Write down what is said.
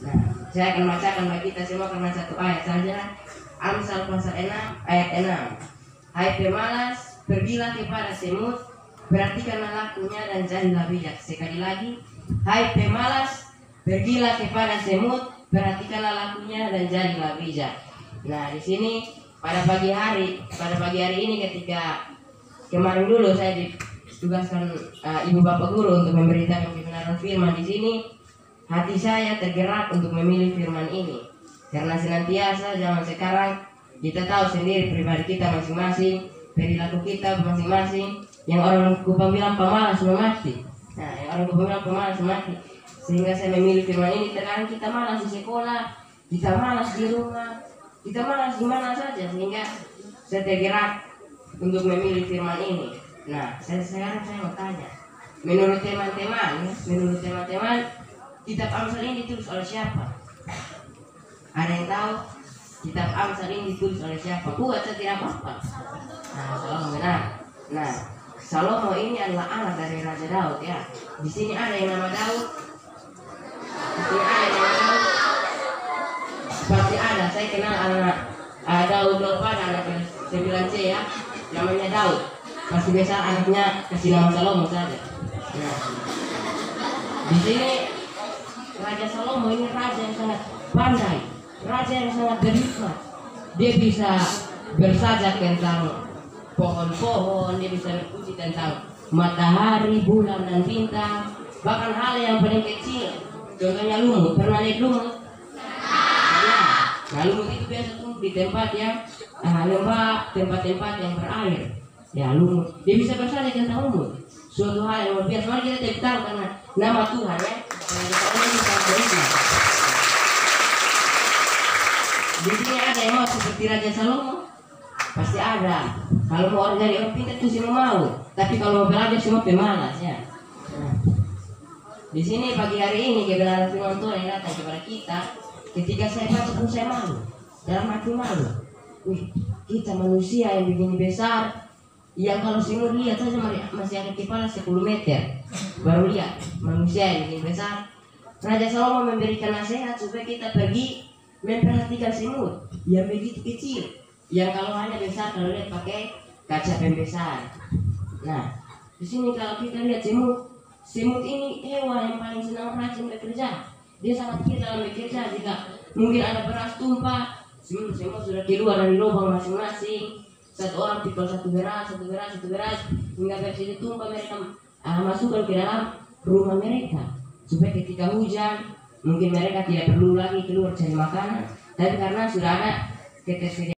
Nah, saya akan bacakan bagi kita semua karena satu ayat saja. Amsal pasal 6 ayat 6. Hai pemalas, pergilah kepada semut, perhatikanlah lakunya dan jadilah bijak. Sekali lagi, hai pemalas, pergilah kepada semut, perhatikanlah lakunya dan jadilah bijak. Nah, di sini pada pagi hari, pada pagi hari ini ketika kemarin dulu saya ditugaskan uh, ibu bapak guru untuk memberitakan kebenaran firman di sini, hati saya tergerak untuk memilih firman ini. Karena senantiasa zaman sekarang kita tahu sendiri pribadi kita masing-masing perilaku kita masing-masing yang orang kupang bilang pemalas mati nah yang orang kupang bilang pemalas mati sehingga saya memilih firman ini terkadang kita malas di sekolah kita malas di rumah kita malas di mana saja sehingga saya tergerak untuk memilih firman ini. Nah saya sekarang saya mau tanya menurut teman-teman menurut teman-teman kitab Amsal ini ditulis oleh siapa ada yang tahu kitab Amsal ini ditulis oleh siapa? Buat saya tidak apa-apa. Nah, Salomo benar. Nah, Salomo ini adalah anak dari Raja Daud ya. Di sini ada yang nama Daud. Di sini ada yang nama Daud. Pasti ada. Saya kenal anak uh, Daud Lopada anak 9C ya. Namanya Daud. Pasti biasa anaknya kasih nama Salomo saja. Nah, di sini Raja Salomo ini raja yang sangat pandai raja yang sangat berhikmat dia bisa bersajak tentang pohon-pohon dia bisa berpuji tentang matahari bulan dan bintang. Bahkan hal yang paling kecil contohnya lumut. Pernah lihat lumut? Ya. nah lumut itu biasa tumbuh di tempat yang ah, lembab tempat-tempat yang berair. Ya lumut. Dia bisa bersajak tentang lumut. Suatu hal yang luar biasa. Mari kita tangan karena nama Tuhan ya Karena kita ini sangat berhikmat di sini ada yang mau seperti Raja Salomo? Pasti ada. Kalau mau orang jadi orang pintar itu semua mau. Tapi kalau mau belajar semua pemalas ya. Di sini pagi hari ini kebenaran firman Tuhan yang datang kepada kita. Ketika saya baca pun saya malu. Dalam hati malu. Wih, kita manusia yang begini besar. Yang kalau semua lihat saja masih ada kepala 10 meter. Baru lihat manusia begini besar. Raja Salomo memberikan nasihat supaya kita pergi memperhatikan semut yang begitu kecil. Yang kalau hanya besar kalau lihat pakai kaca pembesar nah di sini kalau kita lihat semut semut ini hewan yang paling senang rajin bekerja dia sangat giat dalam bekerja jika mungkin ada beras tumpah. Semut semut sudah keluar dari lubang masing-masing satu orang pikul satu beras satu beras satu beras. Hingga beras itu tumpah mereka uh, masukkan ke dalam rumah mereka. Supaya ketika hujan mungkin mereka tidak perlu lagi keluar cari makanan. Tapi karena sudah ada ketersediaan